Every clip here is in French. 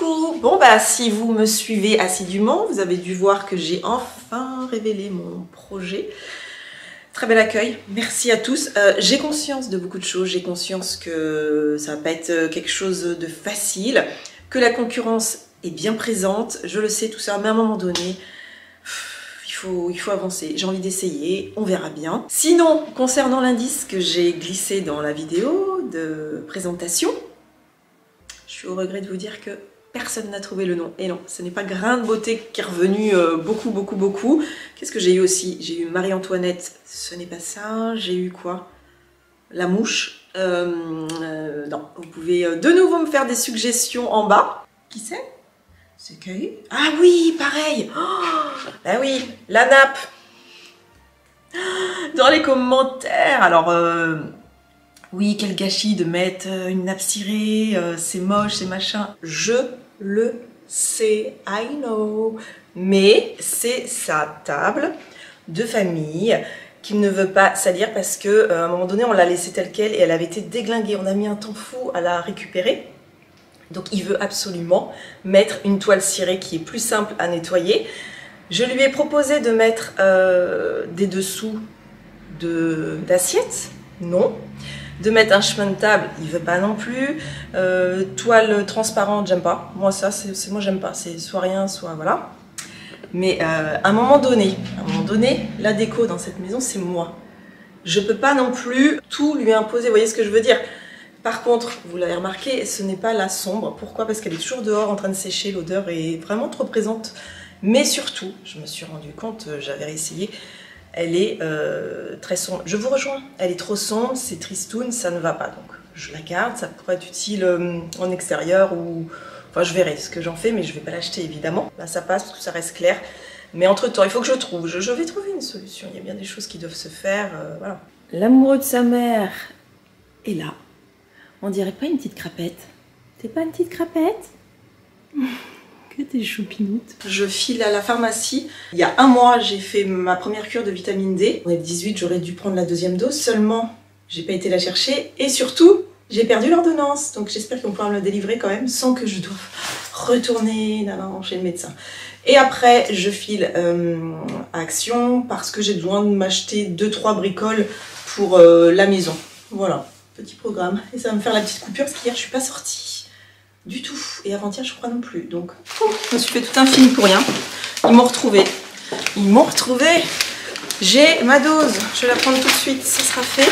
Bon bah si vous me suivez assidûment, vous avez dû voir que j'ai enfin révélé mon projet. Très bel accueil, merci à tous. Euh, j'ai conscience de beaucoup de choses, j'ai conscience que ça va pas être quelque chose de facile, que la concurrence est bien présente, je le sais tout ça, mais à un moment donné, il faut, il faut avancer. J'ai envie d'essayer, on verra bien. Sinon, concernant l'indice que j'ai glissé dans la vidéo de présentation, je suis au regret de vous dire que personne n'a trouvé le nom. Et non, ce n'est pas Grain de beauté qui est revenu euh, beaucoup, beaucoup, beaucoup. Qu'est-ce que j'ai eu aussi? J'ai eu Marie-Antoinette, ce n'est pas ça. J'ai eu quoi? La mouche. Euh, euh, non, vous pouvez de nouveau me faire des suggestions en bas. Qui c'est? C'est Kay Ah oui, pareil oh, Ben oui, la nappe Dans les commentaires, alors... oui, quel gâchis de mettre une nappe cirée, c'est moche, c'est machin. Je le sais, I know. Mais c'est sa table de famille qui ne veut pas salir parce que euh, un moment donné on l'a laissée telle qu'elle et elle avait été déglinguée. On a mis un temps fou à la récupérer. Donc il veut absolument mettre une toile cirée qui est plus simple à nettoyer. Je lui ai proposé de mettre euh, des dessous d'assiettes. Non de mettre un chemin de table, il veut pas non plus. Euh, toile transparente, j'aime pas. Moi ça, c'est moi j'aime pas. C'est soit rien, soit voilà. Mais euh, à un moment donné, à un moment la déco dans cette maison, c'est moi. Je peux pas non plus tout lui imposer. Vous voyez ce que je veux dire? Par contre, vous l'avez remarqué, ce n'est pas la sombre. Pourquoi? Parce qu'elle est toujours dehors en train de sécher. L'odeur est vraiment trop présente. Mais surtout, je me suis rendu compte, euh, j'avais essayé, elle est euh, très sombre. Je vous rejoins, elle est trop sombre, c'est tristoun, ça ne va pas. Donc je la garde, ça pourrait être utile euh, en extérieur ou... Enfin je verrai ce que j'en fais, mais je ne vais pas l'acheter évidemment. Là ça passe parce que ça reste clair. Mais entre temps, il faut que je trouve. Je, vais trouver une solution. Il y a bien des choses qui doivent se faire. Euh, voilà. L'amoureux de sa mère est là. On dirait pas une petite crapette. T'es pas une petite crapette? Je file à la pharmacie. Il y a un mois, j'ai fait ma première cure de vitamine D. On est 18, j'aurais dû prendre la deuxième dose. Seulement, j'ai pas été la chercher. Et surtout, j'ai perdu l'ordonnance. Donc j'espère qu'on pourra me la délivrer quand même sans que je doive retourner chez le médecin. Et après, je file euh, à Action parce que j'ai besoin de m'acheter 2-3 bricoles pour euh, la maison. Voilà, petit programme. Et ça va me faire la petite coupure parce qu'hier, je suis pas sortie du tout. Et avant-hier, je crois non plus. Donc, je me suis fait tout un film pour rien. Ils m'ont retrouvé. Ils m'ont retrouvé. J'ai ma dose. Je vais la prendre tout de suite. Ça sera fait.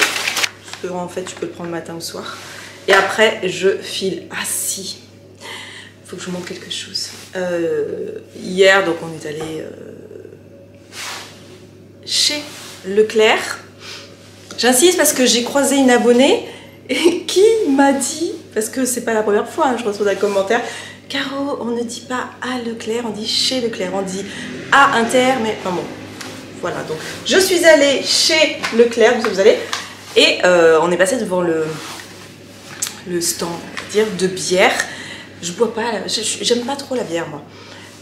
En fait, tu peux le prendre le matin ou soir. Et après, je file. Ah si. Faut que je vous montre quelque chose. Euh, hier, donc, on est allé euh, chez Leclerc. J'insiste parce que j'ai croisé une abonnée qui m'a dit parce que c'est pas la première fois, hein, je reçois des commentaires. Caro, on ne dit pas à Leclerc, on dit chez Leclerc, on dit à Inter, mais enfin bon, voilà. Donc, je suis allée chez Leclerc, vous allez, et euh, on est passé devant le, stand, de bière. Je bois pas, j'aime pas trop la bière moi.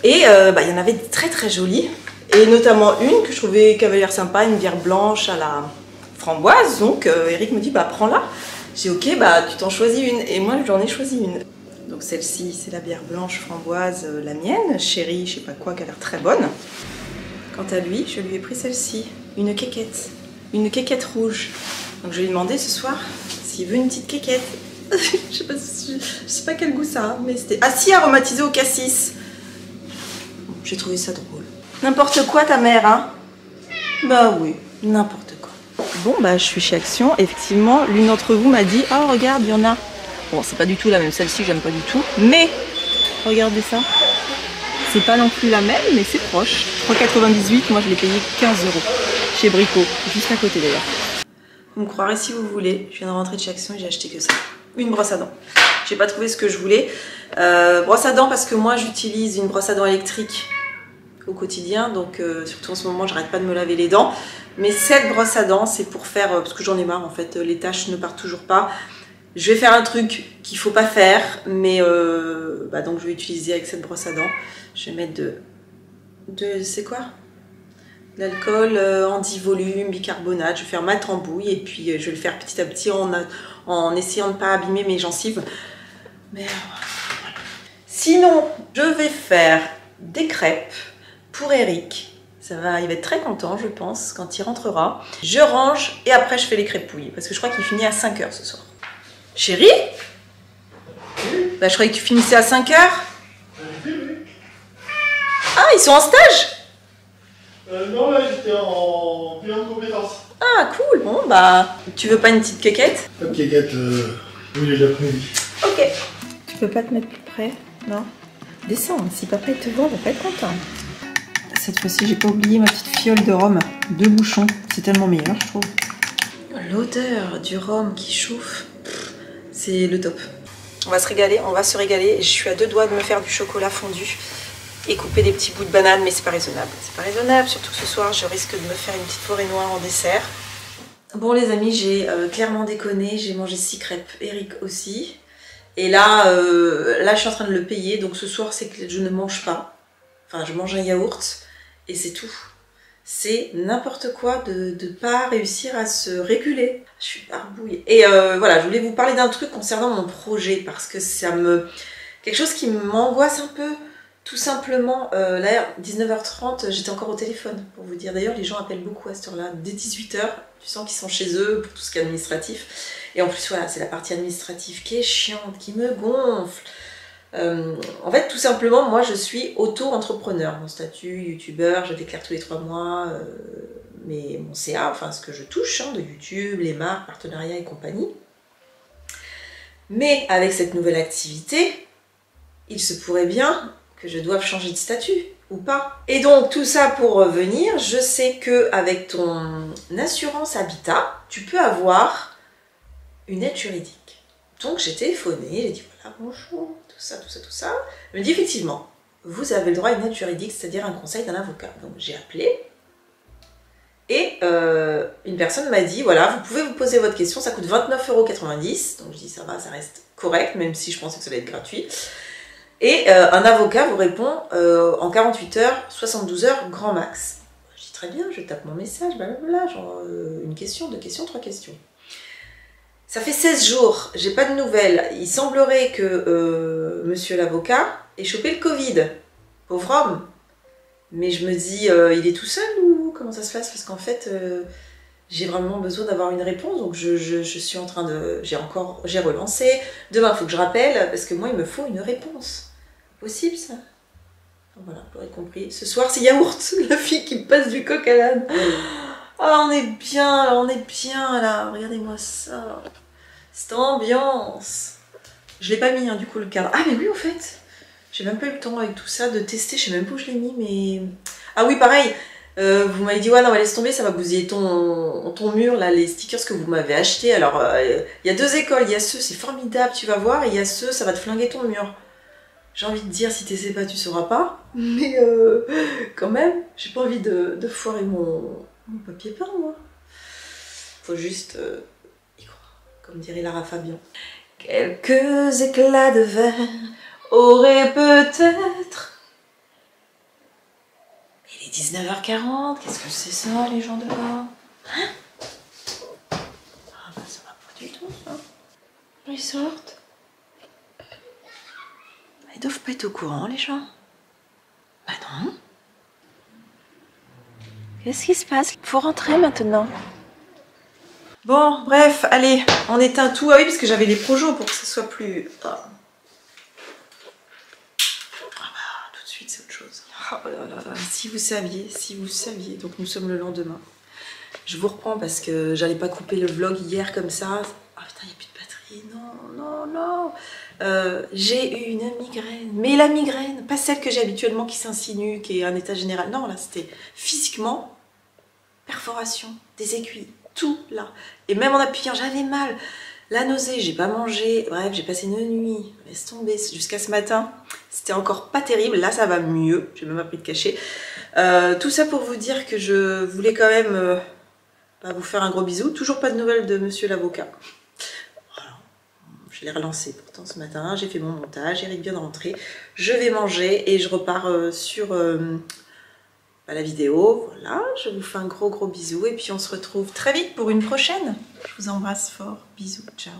Et euh, bah, il y en avait très très jolies, et notamment une que je trouvais cavalière sympa, une bière blanche à la framboise. Donc euh, Eric me dit bah prends-la. J'ai ok, bah tu t'en choisis une. Et moi j'en ai choisi une. Donc celle-ci, c'est la bière blanche framboise, euh, la mienne, chérie, je sais pas quoi, qui a l'air très bonne. Quant à lui, je lui ai pris celle-ci, une quéquette, une quéquette rouge. Donc je lui ai demandé ce soir s'il veut une petite quéquette. je, sais pas, je sais pas quel goût ça a, mais c'était assis aromatisé au cassis. J'ai trouvé ça drôle. N'importe quoi ta mère, hein? Bah oui, n'importe Bon, bah, je suis chez Action. Effectivement, l'une d'entre vous m'a dit Oh, regarde, il y en a. Bon, c'est pas du tout la même, celle-ci, j'aime pas du tout. Mais, regardez ça. C'est pas non plus la même, mais c'est proche. 3,98, moi je l'ai payé 15 euros. Chez Brico, juste à côté d'ailleurs. Vous me croirez si vous voulez, je viens de rentrer de chez Action et j'ai acheté que ça. Une brosse à dents. J'ai pas trouvé ce que je voulais. Euh, brosse à dents parce que moi j'utilise une brosse à dents électrique au quotidien, donc euh, surtout en ce moment j'arrête pas de me laver les dents. Mais cette brosse à dents, c'est pour faire, euh, parce que j'en ai marre en fait, les taches ne partent toujours pas. Je vais faire un truc qu'il faut pas faire, mais euh, bah, donc je vais utiliser avec cette brosse à dents. Je vais mettre de, c'est quoi? L'alcool euh, anti-volume, bicarbonate. Je vais faire ma tambouille et puis je vais le faire petit à petit en, en essayant de ne pas abîmer mes gencives. Mais Sinon, je vais faire des crêpes pour Eric. Ça va, il va être très content, je pense, quand il rentrera. Je range et après je fais les crêpouilles parce que je crois qu'il finit à 5h ce soir. Chérie? Bah, je croyais que tu finissais à 5h. Ah, ils sont en stage? Euh, non, là j'étais en bilan de compétences. Ah, cool. Bon, bah, tu veux pas une petite quéquette? Ok, Gat, euh, oui, l'après-midi. Ok. Tu peux pas te mettre plus près Non? Descends, si papa il te voit, il va pas être content. Cette fois-ci, j'ai pas oublié ma petite fiole de rhum. Deux bouchons, c'est tellement meilleur, je trouve. L'odeur du rhum qui chauffe, c'est le top. On va se régaler, on va se régaler. Je suis à deux doigts de me faire du chocolat fondu et couper des petits bouts de banane, mais c'est pas raisonnable. C'est pas raisonnable, surtout que ce soir, je risque de me faire une petite forêt noire en dessert. Bon les amis, j'ai euh, clairement déconné, j'ai mangé six crêpes, Eric aussi. Et là, euh, là, je suis en train de le payer, donc ce soir, c'est que je ne mange pas. Enfin, je mange un yaourt et c'est tout. C'est n'importe quoi de ne pas réussir à se réguler. Je suis barbouille. Et euh, voilà, je voulais vous parler d'un truc concernant mon projet parce que ça me. quelque chose qui m'angoisse un peu. Tout simplement, euh, là, 19h30, j'étais encore au téléphone pour vous dire. D'ailleurs, les gens appellent beaucoup à cette heure-là. Dès 18h, tu sens qu'ils sont chez eux pour tout ce qui est administratif. Et en plus, voilà, c'est la partie administrative qui est chiante, qui me gonfle. Euh, en fait, tout simplement, moi, je suis auto-entrepreneur. Mon statut, youtubeur, je déclare tous les trois mois euh, mon CA, enfin ce que je touche hein, de YouTube, les marques, partenariats et compagnie. Mais avec cette nouvelle activité, il se pourrait bien que je doive changer de statut ou pas. Et donc tout ça pour revenir, je sais que avec ton assurance habitat, tu peux avoir une aide juridique. Donc j'ai téléphoné, j'ai dit voilà bonjour, tout ça, tout ça, tout ça. Elle me dit effectivement, vous avez le droit à une aide juridique, c'est-à-dire un conseil d'un avocat. Donc j'ai appelé et euh, une personne m'a dit voilà, vous pouvez vous poser votre question, ça coûte 29,90€. Donc je dis ça va, ça reste correct, même si je pensais que ça allait être gratuit. Et euh, un avocat vous répond euh, en 48 heures, 72 heures, grand max. Je dis très bien, je tape mon message, blablabla, genre une question, deux questions, trois questions. Ça fait 16 jours, j'ai pas de nouvelles. Il semblerait que euh, monsieur l'avocat ait chopé le Covid. Pauvre homme. Mais je me dis, euh, il est tout seul ou comment ça se passe? Parce qu'en fait, euh, j'ai vraiment besoin d'avoir une réponse. Donc je, suis en train de. J'ai encore. J'ai relancé. Demain, il faut que je rappelle, parce que moi, il me faut une réponse. Possible ça? Voilà, vous l'aurez compris. Ce soir, c'est yaourt, la fille qui passe du coq à l'âne. Ah, on est bien, là, on est bien là. Regardez-moi ça. Cette ambiance. Je l'ai pas mis, hein, du coup, le cadre. Ah, mais oui, au fait. J'ai même pas eu le temps avec tout ça de tester. Je sais même pas où je l'ai mis, mais. Ah oui, pareil. Euh, vous m'avez dit, ouais, non, laisse tomber, ça va bousiller ton, ton mur, là, les stickers que vous m'avez achetés. Alors, euh, il y a deux écoles. Il y a ceux, c'est formidable, tu vas voir, et il y a ceux, ça va te flinguer ton mur. J'ai envie de dire, si t'essaies pas, tu sauras pas. Mais euh, quand même, j'ai pas envie de, de foirer mon, mon papier peint, moi. Faut juste euh, y croire, comme dirait Lara Fabian. Quelques éclats de verre auraient peut-être. Il est 19h40, qu'est-ce que c'est ça, les gens dehors? Hein? Ah bah ça va pas du tout, ça. Ils sortent. Ils doivent pas être au courant, les gens. Bah non. Qu'est-ce qui se passe? Faut rentrer maintenant. Bon, bref, allez, on éteint tout. Ah oui, parce que j'avais les projets pour que ce soit plus... Ah. Ah bah, tout de suite, c'est autre chose. Oh si vous saviez, si vous saviez. Donc nous sommes le lendemain. Je vous reprends parce que j'allais pas couper le vlog hier comme ça. Ah putain, il n'y a plus de Non, non, non. Euh, j'ai eu une migraine. Mais la migraine, pas celle que j'ai habituellement qui s'insinue, qui est un état général. Non, là, c'était physiquement perforation, des aiguilles, tout là. Et même en appuyant, j'avais mal. La nausée, j'ai pas mangé. Bref, j'ai passé une nuit. Laisse tomber jusqu'à ce matin. C'était encore pas terrible. Là, ça va mieux. J'ai même appris de cacher. Euh, tout ça pour vous dire que je voulais quand même euh, vous faire un gros bisou. Toujours pas de nouvelles de monsieur l'avocat. Je l'ai relancé pourtant ce matin. J'ai fait mon montage. Eric vient de rentrer. Je vais manger et je repars euh, sur euh, bah, la vidéo. Voilà. Je vous fais un gros gros bisou et puis on se retrouve très vite pour une prochaine. Je vous embrasse fort. Bisous. Ciao.